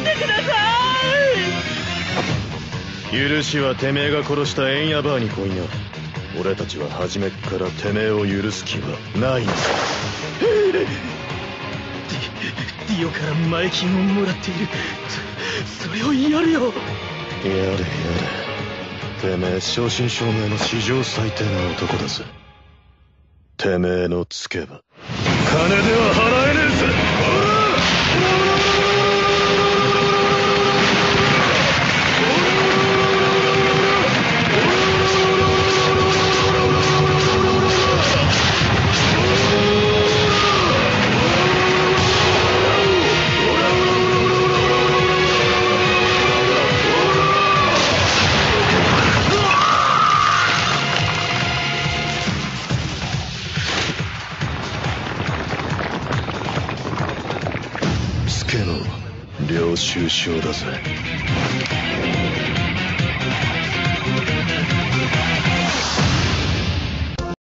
してください。許しはてめえが殺したエンヤバーに来いな俺たちは初めっからてめえを許す気はない。んだディオから前金をもらっている。そそれをやるよ。やれやれ。てめえ正真正銘の史上最低な男だぜ。てめえのつけば。金では払えの領収書だぜ。